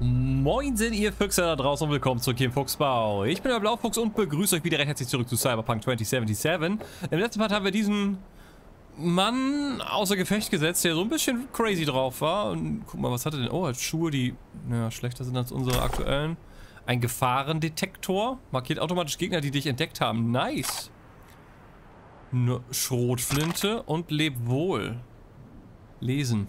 Moinsen, ihr Füchse da draußen und willkommen zurück hier im Fuchsbau. Ich bin der Blaufuchs und begrüße euch wieder recht herzlich zurück zu Cyberpunk 2077. Im letzten Part haben wir diesen Mann außer Gefecht gesetzt, der so ein bisschen crazy drauf war. Und guck mal, was hat er denn? Oh, hat Schuhe, die naja, schlechter sind als unsere aktuellen. Ein Gefahrendetektor. Markiert automatisch Gegner, die dich entdeckt haben. Nice. Eine Schrotflinte und leb wohl. Lesen.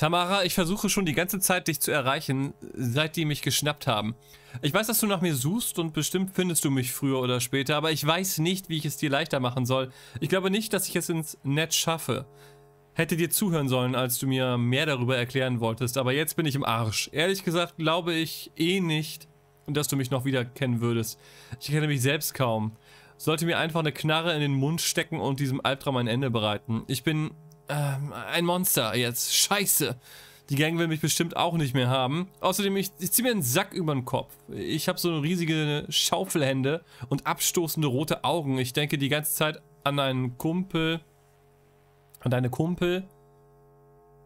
Tamara, ich versuche schon die ganze Zeit, dich zu erreichen, seit die mich geschnappt haben. Ich weiß, dass du nach mir suchst und bestimmt findest du mich früher oder später, aber ich weiß nicht, wie ich es dir leichter machen soll. Ich glaube nicht, dass ich es ins Netz schaffe. Hätte dir zuhören sollen, als du mir mehr darüber erklären wolltest, aber jetzt bin ich im Arsch. Ehrlich gesagt glaube ich eh nicht, dass du mich noch wieder kennen würdest. Ich kenne mich selbst kaum. Sollte mir einfach eine Knarre in den Mund stecken und diesem Albtraum ein Ende bereiten. Ich bin ähm, ein Monster jetzt. Scheiße. Die Gang will mich bestimmt auch nicht mehr haben. Außerdem, ich, ich ziehe mir einen Sack über den Kopf. Ich habe so riesige Schaufelhände und abstoßende rote Augen. Ich denke die ganze Zeit an einen Kumpel, an deine Kumpel,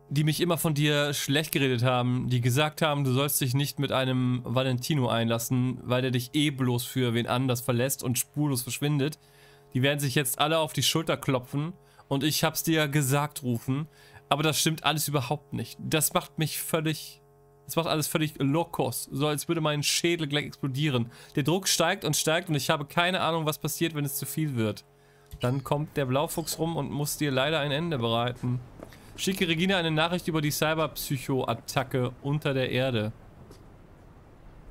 die mich immer von dir schlecht geredet haben, die gesagt haben, du sollst dich nicht mit einem Valentino einlassen, weil der dich eh bloß für wen anders verlässt und spurlos verschwindet. Die werden sich jetzt alle auf die Schulter klopfen und ich hab's dir gesagt rufen. Aber das stimmt alles überhaupt nicht. Das macht mich völlig... Das macht alles völlig lokos. So als würde mein Schädel gleich explodieren. Der Druck steigt und steigt und ich habe keine Ahnung, was passiert, wenn es zu viel wird. Dann kommt der Blaufuchs rum und muss dir leider ein Ende bereiten. Schicke Regina eine Nachricht über die Cyberpsycho-Attacke unter der Erde.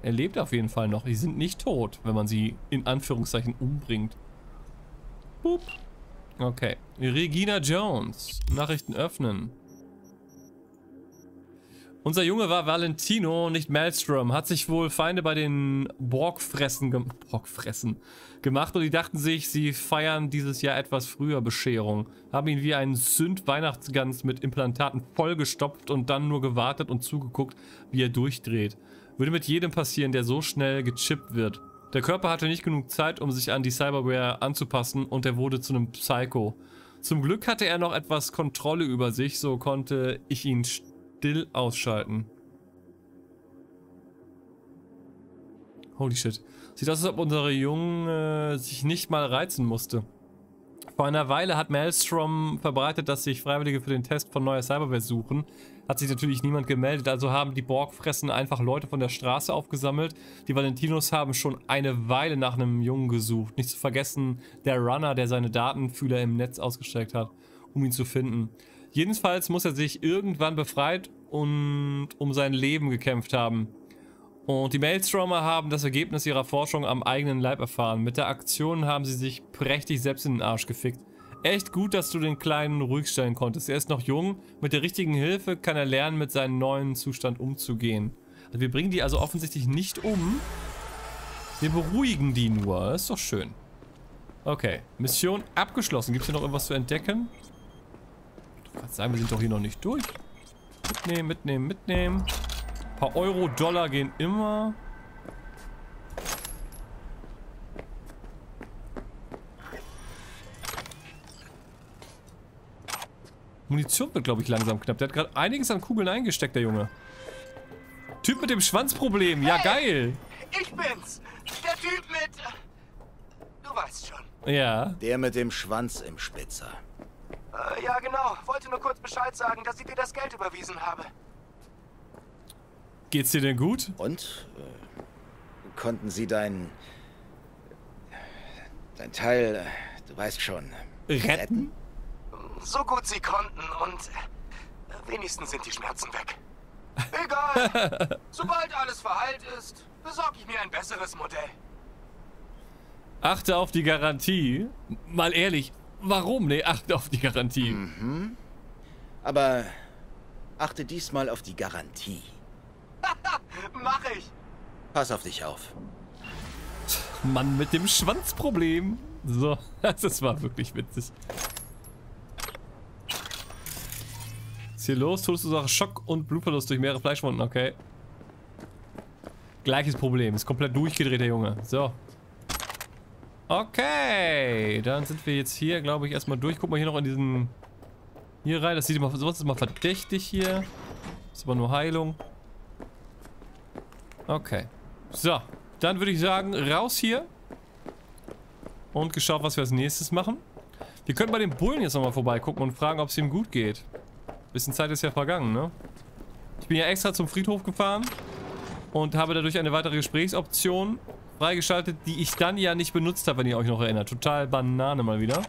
Er lebt auf jeden Fall noch. Die sind nicht tot, wenn man sie in Anführungszeichen umbringt. Boop. Okay. Regina Jones. Nachrichten öffnen. Unser Junge war Valentino, nicht Maelstrom. Hat sich wohl Feinde bei den Borgfressen, ge Borgfressen gemacht und die dachten sich, sie feiern dieses Jahr etwas früher Bescherung. Haben ihn wie einen Sünd-Weihnachtsgans mit Implantaten vollgestopft und dann nur gewartet und zugeguckt, wie er durchdreht. Würde mit jedem passieren, der so schnell gechippt wird. Der Körper hatte nicht genug Zeit, um sich an die Cyberware anzupassen und er wurde zu einem Psycho. Zum Glück hatte er noch etwas Kontrolle über sich, so konnte ich ihn still ausschalten. Holy shit. Sieht aus, als ob unsere Junge sich nicht mal reizen musste. Vor einer Weile hat Maelstrom verbreitet, dass sich Freiwillige für den Test von neuer Cyberware suchen. Hat sich natürlich niemand gemeldet, also haben die Borgfressen einfach Leute von der Straße aufgesammelt. Die Valentinos haben schon eine Weile nach einem Jungen gesucht. Nicht zu vergessen der Runner, der seine Datenfühler im Netz ausgestreckt hat, um ihn zu finden. Jedenfalls muss er sich irgendwann befreit und um sein Leben gekämpft haben. Und die Maelstromer haben das Ergebnis ihrer Forschung am eigenen Leib erfahren. Mit der Aktion haben sie sich prächtig selbst in den Arsch gefickt. Echt gut, dass du den Kleinen ruhig stellen konntest. Er ist noch jung. Mit der richtigen Hilfe kann er lernen, mit seinem neuen Zustand umzugehen. Also wir bringen die also offensichtlich nicht um. Wir beruhigen die nur. Das ist doch schön. Okay. Mission abgeschlossen. Gibt es hier noch irgendwas zu entdecken? Ich kann sagen, wir sind doch hier noch nicht durch. Mitnehmen, mitnehmen, mitnehmen paar Euro, Dollar gehen immer. Munition wird, glaube ich, langsam knapp. Der hat gerade einiges an Kugeln eingesteckt, der Junge. Typ mit dem Schwanzproblem. Ja, hey, geil. Ich bin's. Der Typ mit... Du weißt schon. Ja. Der mit dem Schwanz im Spitzer. Äh, ja, genau. Wollte nur kurz Bescheid sagen, dass ich dir das Geld überwiesen habe. Geht's dir denn gut? Und? Äh, konnten Sie dein... Dein Teil, äh, du weißt schon... Retten? So gut Sie konnten und... Äh, wenigstens sind die Schmerzen weg. Egal. Sobald alles verheilt ist, besorge ich mir ein besseres Modell. Achte auf die Garantie. Mal ehrlich, warum? Nee, achte auf die Garantie. Mhm. Aber achte diesmal auf die Garantie. Mach ich. Pass auf dich auf. Mann mit dem Schwanzproblem. So, das war wirklich witzig. Was ist hier los? Todesursache Schock und Blutverlust durch mehrere Fleischwunden. Okay. Gleiches Problem. Ist komplett durchgedreht, der Junge. So. Okay. Dann sind wir jetzt hier, glaube ich, erstmal durch. Guck mal hier noch in diesen... Hier rein. Das sieht immer... Sowas ist immer verdächtig hier. Ist aber nur Heilung. Okay. So, dann würde ich sagen, raus hier. Und geschaut, was wir als nächstes machen. Wir können bei dem Bullen jetzt nochmal vorbeigucken und fragen, ob es ihm gut geht. Bisschen Zeit ist ja vergangen, ne? Ich bin ja extra zum Friedhof gefahren und habe dadurch eine weitere Gesprächsoption freigeschaltet, die ich dann ja nicht benutzt habe, wenn ihr euch noch erinnert. Total Banane mal wieder.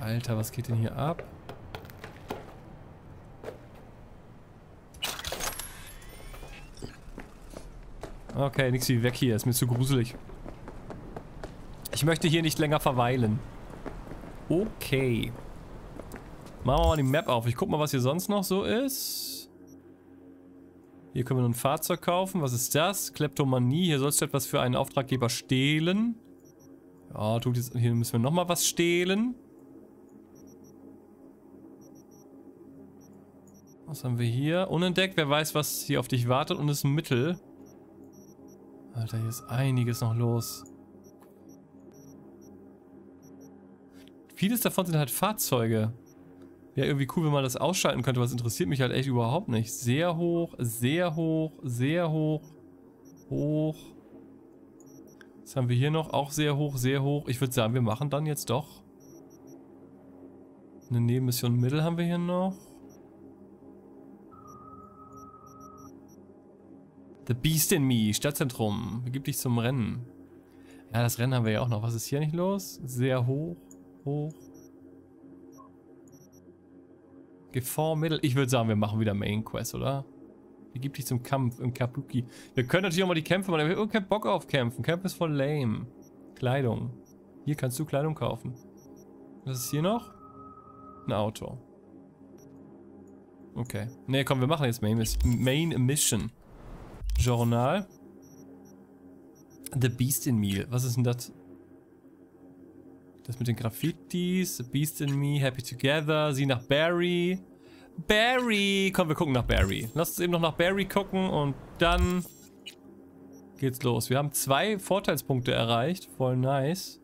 Alter, was geht denn hier ab? Okay, nix wie weg hier. Ist mir zu gruselig. Ich möchte hier nicht länger verweilen. Okay. Machen wir mal die Map auf. Ich guck mal, was hier sonst noch so ist. Hier können wir ein Fahrzeug kaufen. Was ist das? Kleptomanie. Hier sollst du etwas für einen Auftraggeber stehlen. Ja, tut jetzt, hier müssen wir nochmal was stehlen. Was haben wir hier? Unentdeckt. Wer weiß, was hier auf dich wartet und ist ein Mittel. Alter, hier ist einiges noch los. Vieles davon sind halt Fahrzeuge. Wäre irgendwie cool, wenn man das ausschalten könnte, was interessiert mich halt echt überhaupt nicht. Sehr hoch, sehr hoch, sehr hoch, hoch. Was haben wir hier noch? Auch sehr hoch, sehr hoch. Ich würde sagen, wir machen dann jetzt doch. Eine Nebenmission Mittel haben wir hier noch. The Beast in Me, Stadtzentrum. Begib dich zum Rennen. Ja, das Rennen haben wir ja auch noch. Was ist hier nicht los? Sehr hoch, hoch. Gefahr Mittel. Ich würde sagen, wir machen wieder Main Quest, oder? Begib dich zum Kampf im Kabuki. Wir können natürlich auch mal die Kämpfe machen, wir haben keinen Bock auf Kämpfen. Kämpfen ist voll lame. Kleidung. Hier kannst du Kleidung kaufen. Was ist hier noch? Ein Auto. Okay. Ne, komm, wir machen jetzt Main, Main Mission. Journal. The Beast in Me. Was ist denn das? Das mit den Graffitis. Beast in Me. Happy Together. Sie nach Barry. Barry! Komm, wir gucken nach Barry. Lass uns eben noch nach Barry gucken und dann geht's los. Wir haben zwei Vorteilspunkte erreicht. Voll nice.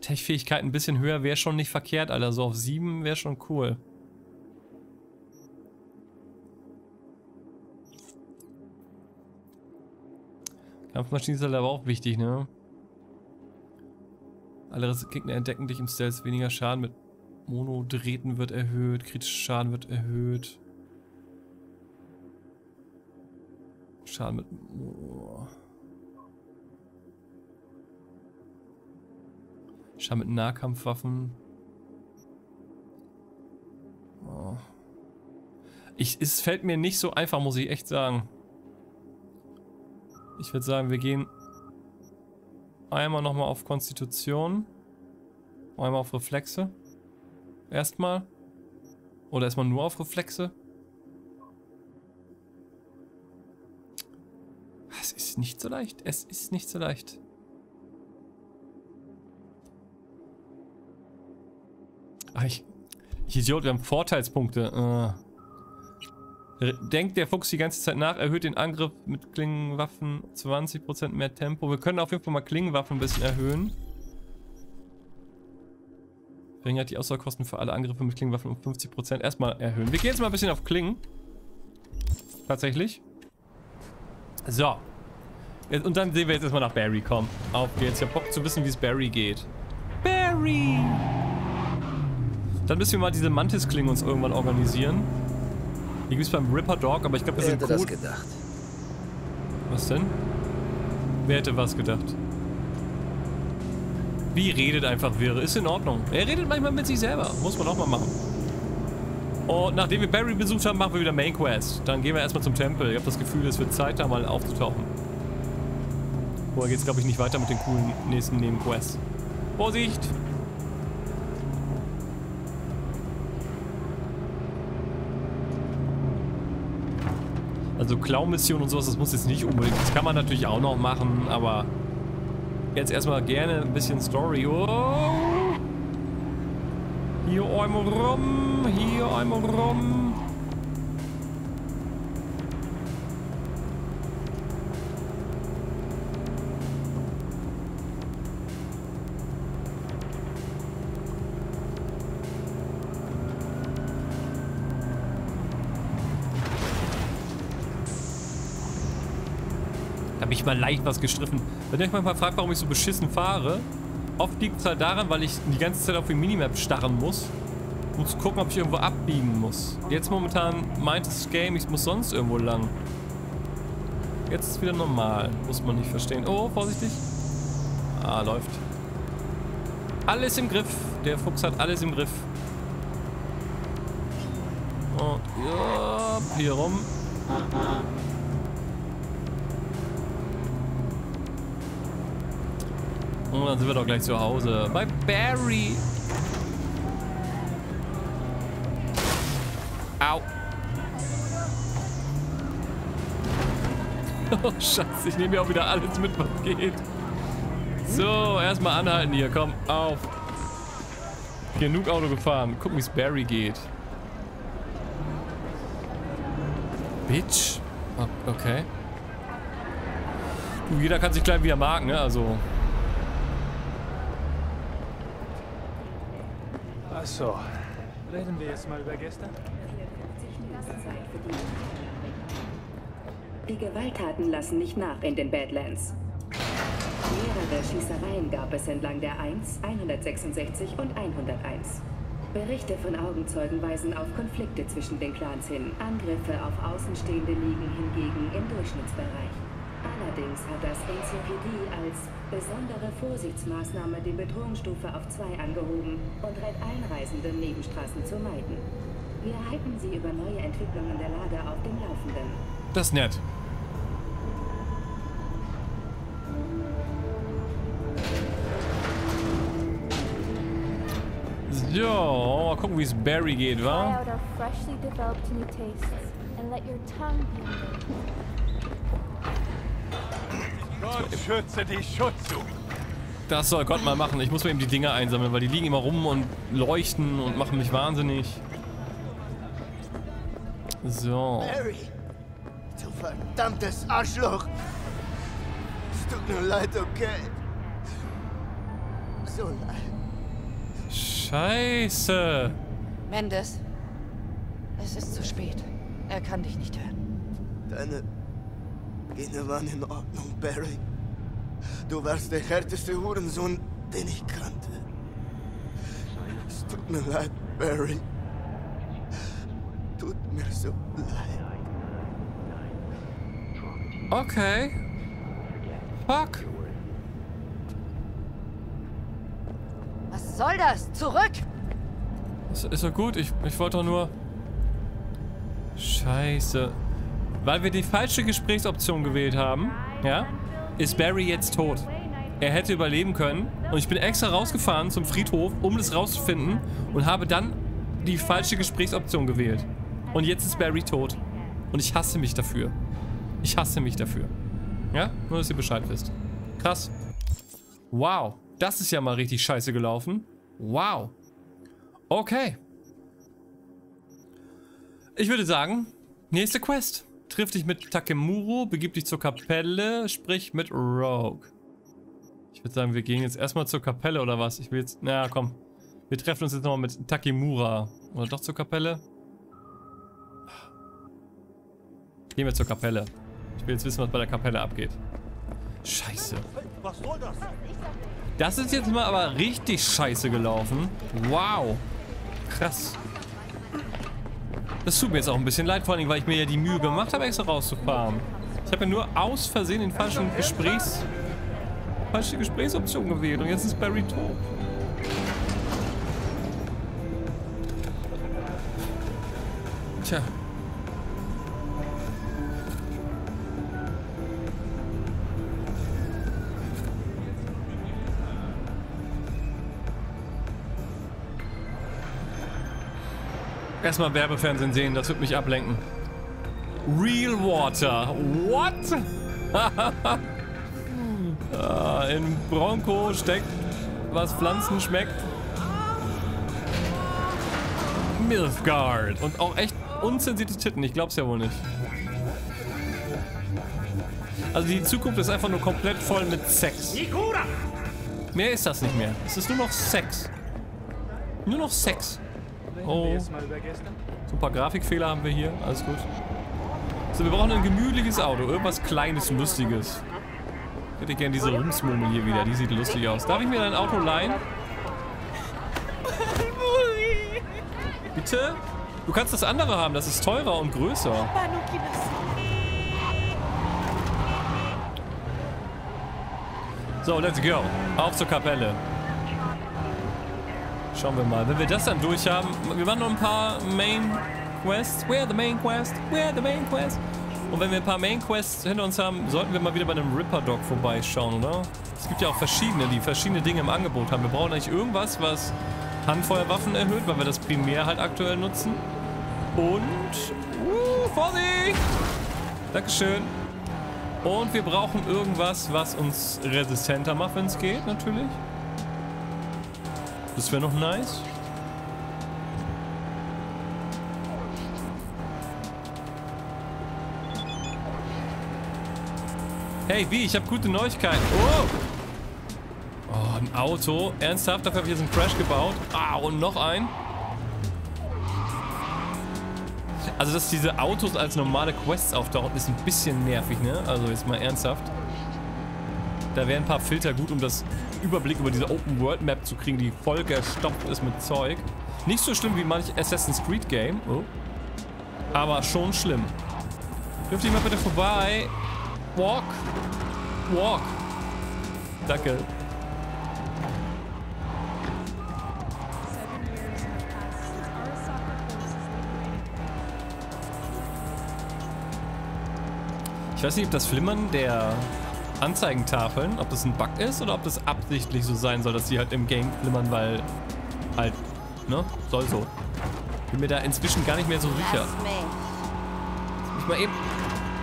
Tech-Fähigkeit ein bisschen höher wäre schon nicht verkehrt, Alter. So auf sieben wäre schon cool. Kampfmaschinen ist halt aber auch wichtig, ne? Alle Gegner entdecken dich im Stealth. Weniger Schaden mit Monodreten wird erhöht. Kritischer Schaden wird erhöht. Schaden mit... Oh. Schaden mit Nahkampfwaffen. Oh. Ich, es fällt mir nicht so einfach, muss ich echt sagen. Ich würde sagen, wir gehen einmal nochmal auf Konstitution. Einmal auf Reflexe. Erstmal. Oder erstmal nur auf Reflexe. Es ist nicht so leicht. Es ist nicht so leicht. Ach, ich, ich Idiot, wir haben Vorteilspunkte. Uh. Denkt der Fuchs die ganze Zeit nach, erhöht den Angriff mit Klingenwaffen 20% mehr Tempo. Wir können auf jeden Fall mal Klingenwaffen ein bisschen erhöhen. Verringert die Ausdauerkosten für alle Angriffe mit Klingenwaffen um 50% erstmal erhöhen. Wir gehen jetzt mal ein bisschen auf Klingen. Tatsächlich. So. Und dann sehen wir jetzt erstmal nach Barry. Komm, auf geht's. Ich hab Bock zu wissen, wie es Barry geht. Barry! Dann müssen wir mal diese Mantis-Klingen uns irgendwann organisieren. Die gibt es beim Ripper Dog, aber ich glaube, das Wer sind hätte Code... das gedacht? Was denn? Wer hätte was gedacht? Wie redet einfach wäre. Ist in Ordnung. Er redet manchmal mit sich selber. Muss man auch mal machen. Und nachdem wir Barry besucht haben, machen wir wieder Main Quest. Dann gehen wir erstmal zum Tempel. Ich habe das Gefühl, es wird Zeit, da mal aufzutauchen. Vorher geht es, glaube ich, nicht weiter mit den coolen nächsten Nebenquests. Vorsicht! Also Klaumission und sowas, das muss jetzt nicht unbedingt. Das kann man natürlich auch noch machen, aber jetzt erstmal gerne ein bisschen Story. Oh. Hier einmal rum, hier einmal rum. Ich mal leicht was gestriffen. Wenn ihr euch manchmal fragt, warum ich so beschissen fahre, oft liegt es halt daran, weil ich die ganze Zeit auf die Minimap starren muss. Um zu gucken, ob ich irgendwo abbiegen muss. Jetzt momentan meint das Game, ich muss sonst irgendwo lang. Jetzt ist es wieder normal. Muss man nicht verstehen. Oh, vorsichtig. Ah, läuft. Alles im Griff. Der Fuchs hat alles im Griff. Und ja, hier rum. Und dann sind wir doch gleich zu Hause. Bei Barry. Au. Oh, Scheiße, ich nehme ja auch wieder alles mit, was geht. So, erstmal anhalten hier, komm, auf. Genug Auto gefahren. Gucken, wie es Barry geht. Bitch. Okay. Jeder kann sich gleich wieder marken, ne? Also. Achso. Reden wir jetzt mal über gestern? Die Gewalttaten lassen nicht nach in den Badlands. Mehrere Schießereien gab es entlang der 1, 166 und 101. Berichte von Augenzeugen weisen auf Konflikte zwischen den Clans hin. Angriffe auf Außenstehende liegen hingegen im Durchschnittsbereich. Allerdings hat das NCPD als besondere Vorsichtsmaßnahme die Bedrohungsstufe auf 2 angehoben und rät Einreisenden, Nebenstraßen zu meiden. Wir halten Sie über neue Entwicklungen der Lage auf dem Laufenden. Das ist nett. So, mal gucken, wie es Barry geht, Try wa? out our freshly developed new tastes and let your tongue be moved. Gott schütze die Schutzu. Das soll Gott mal machen. Ich muss mir eben die Dinger einsammeln, weil die liegen immer rum und leuchten und machen mich wahnsinnig. So. Barry! Du verdammtes Arschloch! Es tut mir leid, okay? So leid. Scheiße. Mendes, es ist zu spät. Er kann dich nicht hören. Deine Gene waren in Ordnung, Barry. Du warst der härteste Hurensohn, den ich kannte. Es tut mir leid, Barry. Tut mir so leid. Okay. Fuck. Was soll das? Zurück! Ist, ist doch gut. Ich, ich wollte doch nur... Scheiße. Weil wir die falsche Gesprächsoption gewählt haben, ja, ist Barry jetzt tot. Er hätte überleben können. Und ich bin extra rausgefahren zum Friedhof, um das rauszufinden. Und habe dann die falsche Gesprächsoption gewählt. Und jetzt ist Barry tot. Und ich hasse mich dafür. Ich hasse mich dafür. Ja? Nur, dass ihr Bescheid wisst. Krass. Wow. Das ist ja mal richtig scheiße gelaufen. Wow. Okay. Ich würde sagen, nächste Quest. Triff dich mit Takemuro, begib dich zur Kapelle, sprich mit Rogue. Ich würde sagen, wir gehen jetzt erstmal zur Kapelle oder was? Ich will jetzt. Na komm. Wir treffen uns jetzt nochmal mit Takemura. Oder doch zur Kapelle? Gehen wir zur Kapelle. Ich will jetzt wissen, was bei der Kapelle abgeht. Scheiße. Was soll das? Das ist jetzt mal aber richtig scheiße gelaufen. Wow. Krass. Das tut mir jetzt auch ein bisschen leid, vor allem, weil ich mir ja die Mühe gemacht habe, extra rauszufahren. Ich habe ja nur aus Versehen den falschen Gesprächs... falsche Gesprächsoption gewählt und jetzt ist Barry tot. Tja. Erstmal Werbefernsehen sehen, das wird mich ablenken. Real Water. What? ah, in Bronco steckt, was Pflanzen schmeckt. Milfgard. Und auch echt unzensierte Titten. Ich glaub's ja wohl nicht. Also die Zukunft ist einfach nur komplett voll mit Sex. Mehr ist das nicht mehr. Es ist nur noch Sex. Nur noch Sex. Oh. So ein paar Grafikfehler haben wir hier. Alles gut. So, wir brauchen ein gemütliches Auto. Irgendwas Kleines, Lustiges. hätte gerne diese Rumsmurmel hier wieder. Die sieht lustig aus. Darf ich mir dein Auto leihen? Bitte? Du kannst das andere haben. Das ist teurer und größer. So, let's go. Auf zur Kapelle. Schauen wir mal. Wenn wir das dann durch haben, wir machen noch ein paar Main Quests. Where the Main Quest? Where the Main Quest? Und wenn wir ein paar Main Quests hinter uns haben, sollten wir mal wieder bei einem Ripper Dog vorbeischauen, oder? Es gibt ja auch verschiedene, die verschiedene Dinge im Angebot haben. Wir brauchen eigentlich irgendwas, was Handfeuerwaffen erhöht, weil wir das primär halt aktuell nutzen. Und... Uh, Vorsicht! Dankeschön. Und wir brauchen irgendwas, was uns resistenter macht, wenn es geht, natürlich. Das wäre noch nice. Hey, wie? Ich habe gute Neuigkeiten. Oh! Oh, ein Auto. Ernsthaft? Dafür habe ich jetzt einen Crash gebaut. Ah, und noch ein. Also, dass diese Autos als normale Quests auftauchen, ist ein bisschen nervig, ne? Also, jetzt mal ernsthaft. Da wären ein paar Filter gut, um das Überblick über diese Open-World-Map zu kriegen, die voll gestopft ist mit Zeug. Nicht so schlimm wie manch Assassin's Creed Game. Oh. Aber schon schlimm. Dürft ihr mal bitte vorbei? Walk. Walk. Danke. Ich weiß nicht, ob das Flimmern der Anzeigentafeln, ob das ein Bug ist oder ob das absichtlich so sein soll, dass sie halt im Game flimmern, weil halt, ne, soll so. Bin mir da inzwischen gar nicht mehr so sicher. Ich mal eben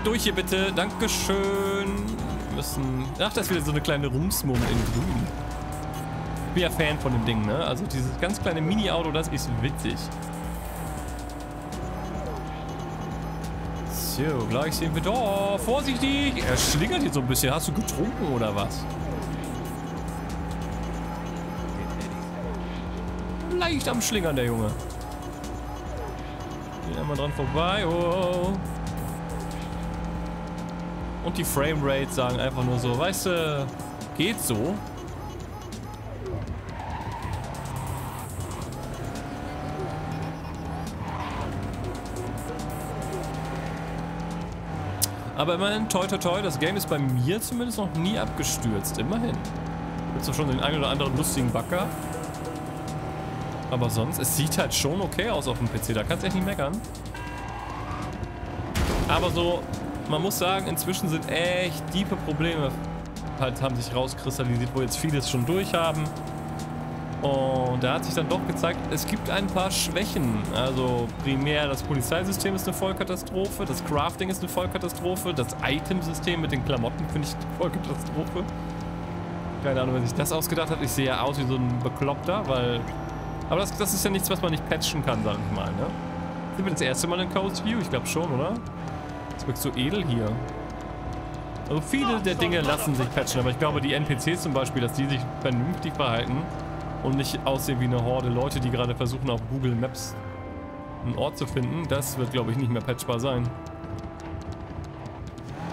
durch hier bitte, Dankeschön. Wir müssen, ach, da ist wieder so eine kleine Rumsmummel in grün. Ich bin ja Fan von dem Ding, ne, also dieses ganz kleine Mini-Auto, das ist witzig. So, gleich sehen wir da. Vorsichtig! Er schlingert hier so ein bisschen. Hast du getrunken oder was? Leicht am Schlingern, der Junge. Gehen einmal dran vorbei. Oh. Und die Framerate sagen einfach nur so, weißt du, geht so. Aber immerhin, toi toi toi, das Game ist bei mir zumindest noch nie abgestürzt. Immerhin. Gibt es schon den einen oder anderen lustigen Backer. Aber sonst, es sieht halt schon okay aus auf dem PC. Da kannst du echt nicht meckern. Aber so, man muss sagen, inzwischen sind echt tiefe Probleme halt haben sich rauskristallisiert, wo jetzt vieles schon durchhaben. Und da hat sich dann doch gezeigt, es gibt ein paar Schwächen. Also primär das Polizeisystem ist eine Vollkatastrophe, das Crafting ist eine Vollkatastrophe, das Itemsystem mit den Klamotten finde ich eine Vollkatastrophe. Keine Ahnung, wer sich das ausgedacht hat. Ich sehe ja aus wie so ein Bekloppter, weil... Aber das, das ist ja nichts, was man nicht patchen kann, sag ich mal, ne? Sind wir das erste Mal in Coast View? Ich glaube schon, oder? Das wirkt so edel hier. Also viele der Dinge lassen sich patchen, aber ich glaube, die NPCs zum Beispiel, dass die sich vernünftig verhalten, und nicht aussehen wie eine Horde Leute, die gerade versuchen auf Google Maps einen Ort zu finden. Das wird, glaube ich, nicht mehr patchbar sein.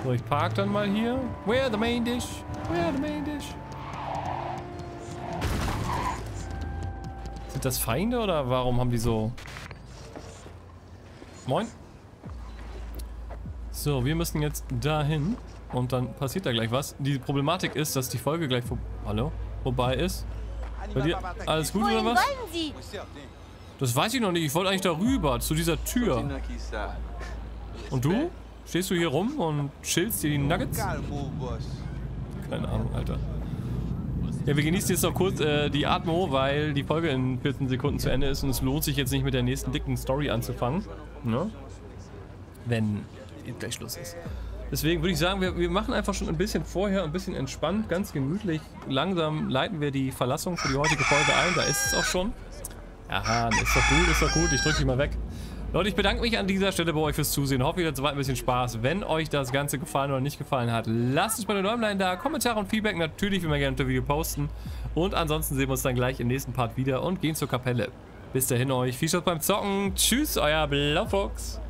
So, ich park dann mal hier. Where the main dish? Where the main dish? Sind das Feinde oder warum haben die so... Moin. So, wir müssen jetzt dahin und dann passiert da gleich was. Die Problematik ist, dass die Folge gleich Hallo? vorbei ist. Bei dir alles gut oder was? Das weiß ich noch nicht. Ich wollte eigentlich darüber, zu dieser Tür. Und du? Stehst du hier rum und chillst dir die Nuggets? Keine Ahnung, Alter. Ja, wir genießen jetzt noch kurz äh, die Atmo, weil die Folge in 14 Sekunden zu Ende ist und es lohnt sich jetzt nicht mit der nächsten dicken Story anzufangen. Ne? Wenn gleich Schluss ist. Deswegen würde ich sagen, wir, wir, machen einfach schon ein bisschen vorher, ein bisschen entspannt, ganz gemütlich. Langsam leiten wir die Verlassung für die heutige Folge ein. Da ist es auch schon. Aha, ist doch gut, ist doch gut. Ich drücke die mal weg. Leute, ich bedanke mich an dieser Stelle bei euch fürs Zusehen. Hoffe, ihr hattet soweit ein bisschen Spaß. Wenn euch das Ganze gefallen oder nicht gefallen hat, lasst es bei den Däumlein da. Kommentare und Feedback natürlich, wie wir gerne unter Video posten. Und ansonsten sehen wir uns dann gleich im nächsten Part wieder und gehen zur Kapelle. Bis dahin euch viel Spaß beim Zocken. Tschüss, euer Blaufuchs.